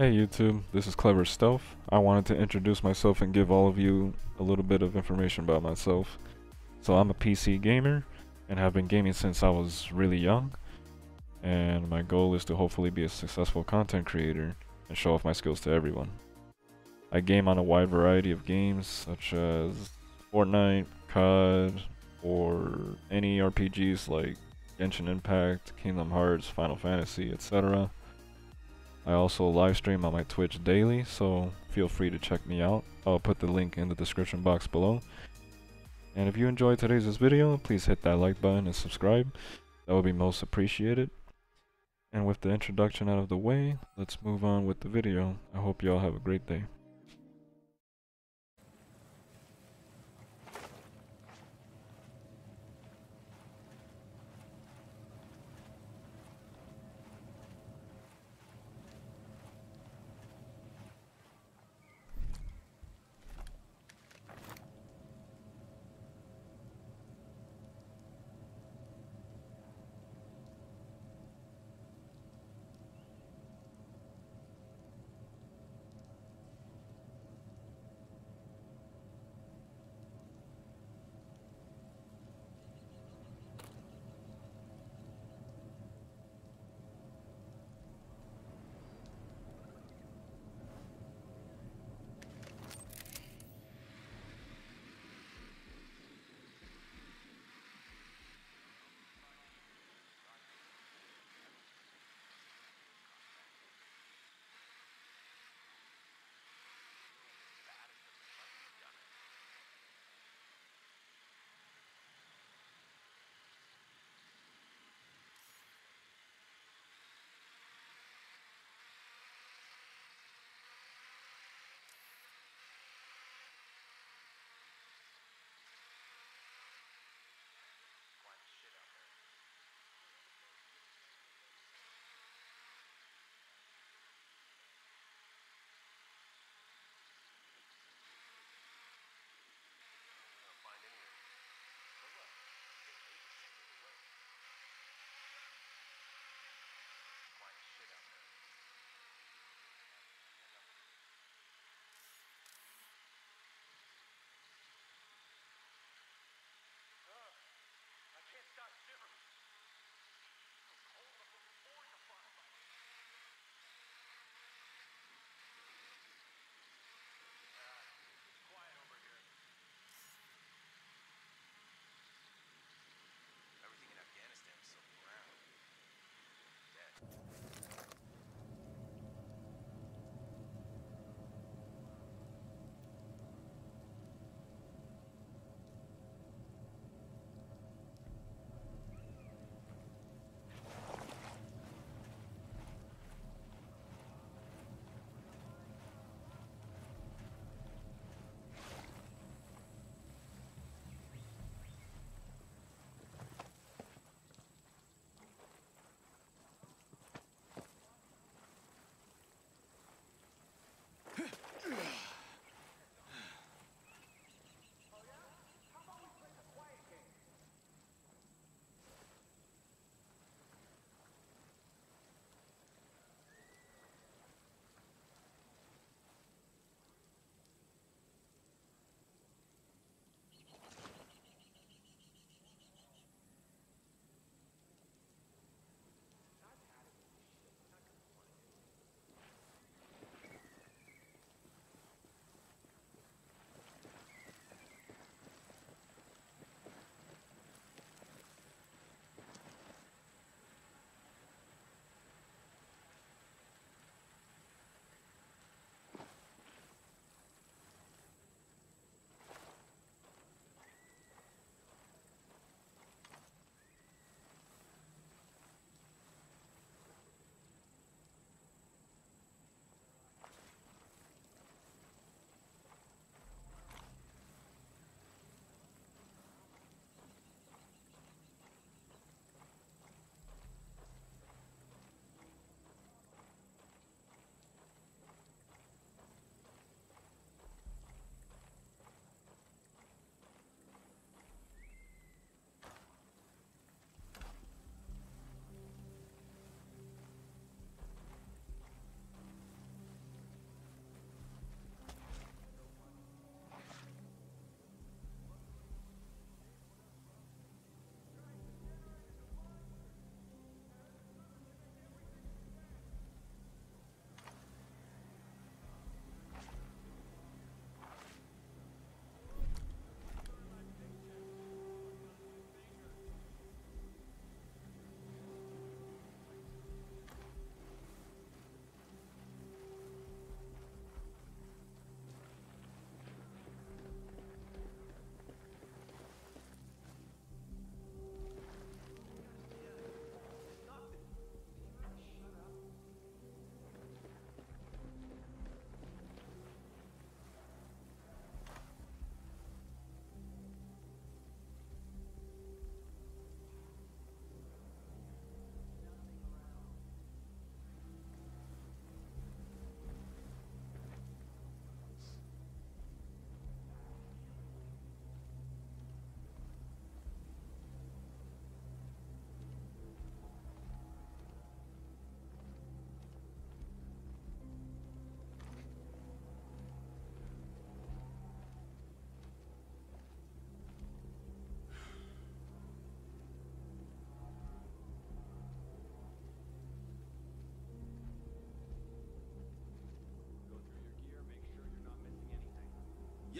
Hey YouTube, this is Clever Stealth. I wanted to introduce myself and give all of you a little bit of information about myself. So I'm a PC gamer and have been gaming since I was really young. And my goal is to hopefully be a successful content creator and show off my skills to everyone. I game on a wide variety of games such as Fortnite, COD, or any RPGs like Genshin Impact, Kingdom Hearts, Final Fantasy, etc. I also live stream on my Twitch daily, so feel free to check me out. I'll put the link in the description box below. And if you enjoyed today's video, please hit that like button and subscribe. That would be most appreciated. And with the introduction out of the way, let's move on with the video. I hope you all have a great day.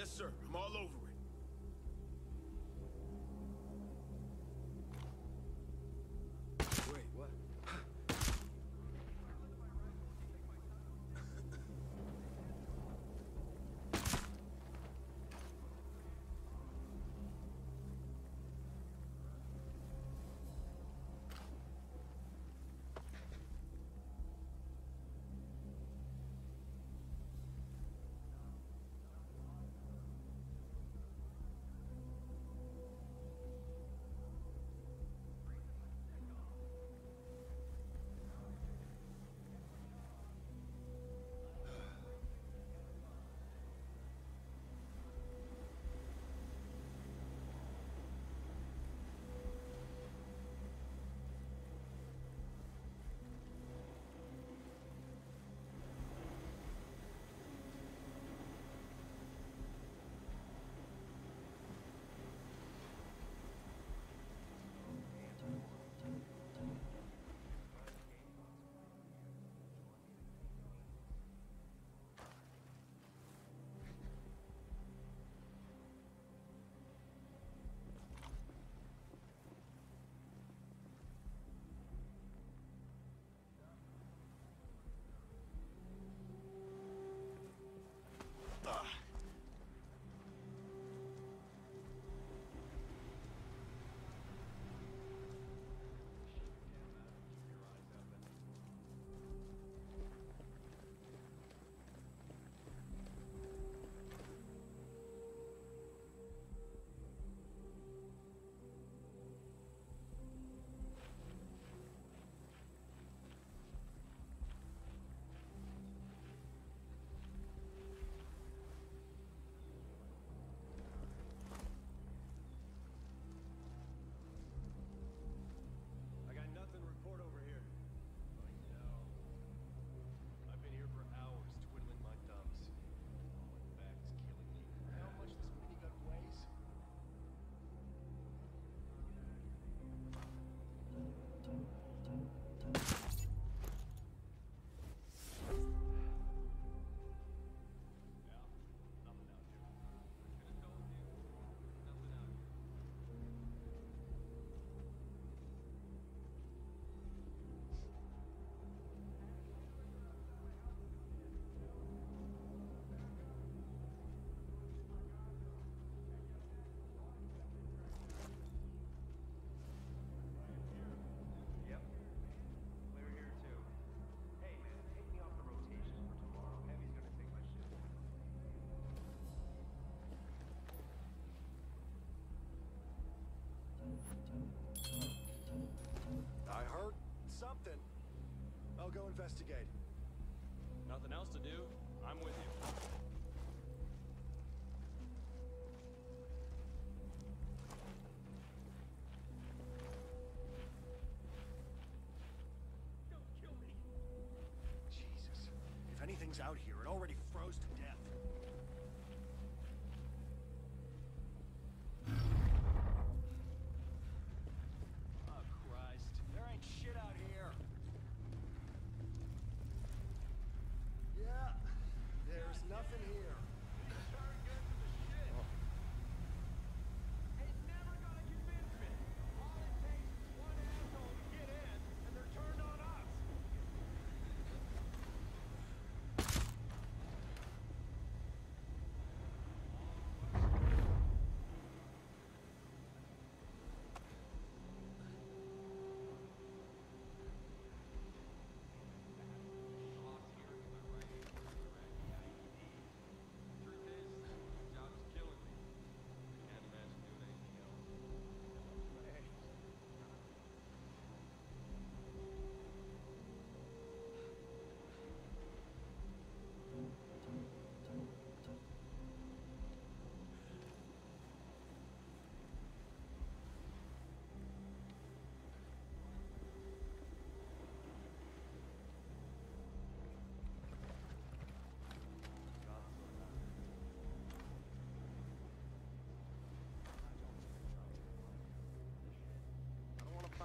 Yes, sir. I'm all over it. something. I'll go investigate. Nothing else to do? I'm with you.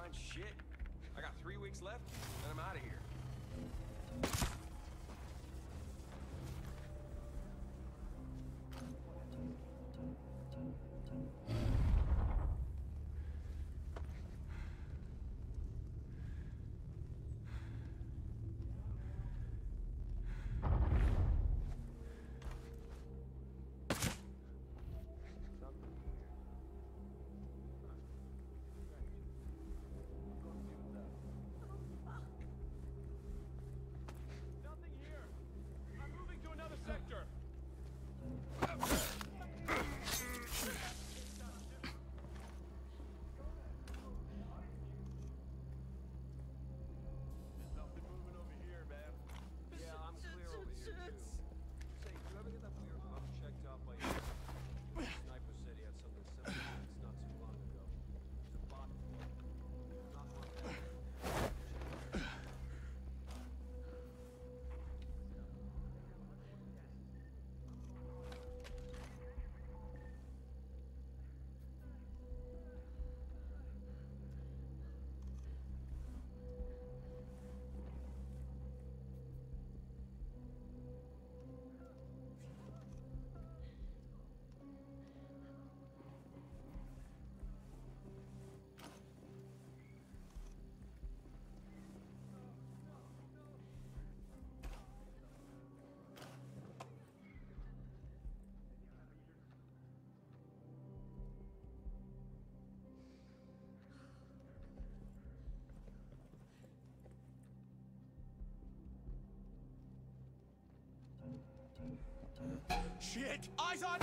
find shit. I got three weeks left, and I'm out of here. Shit! Eyes on!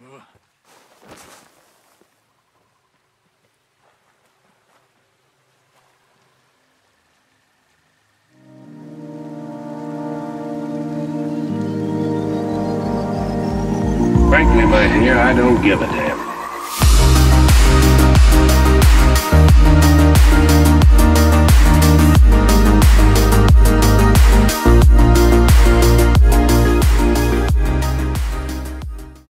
Frankly, my dear, I don't give a damn.